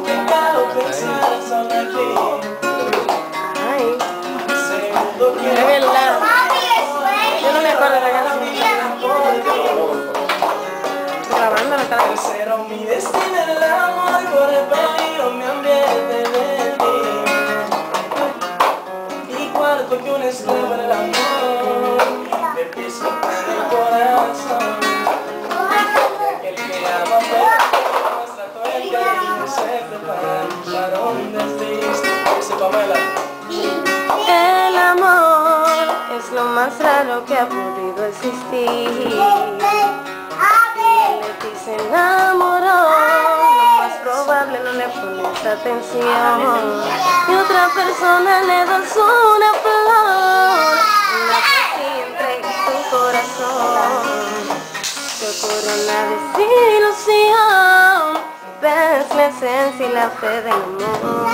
me en me. Tercero, mi destino era el amor por el peligro mi ambiente de ti. Y cuarto que un esclavo era el amor, El amor es lo más raro que ha podido existir. Leti se enamoró, lo más probable no le pones atención. Y otra persona le das una flor, una entregas tu corazón. Te ocurre una desilusión, esencia y la fe del amor.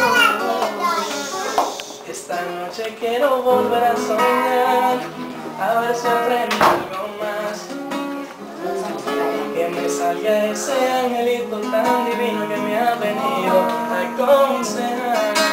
Esta noche quiero volver a soñar, a ver si aprendo algo más. Que me salga ese angelito tan divino que me ha venido a conceder.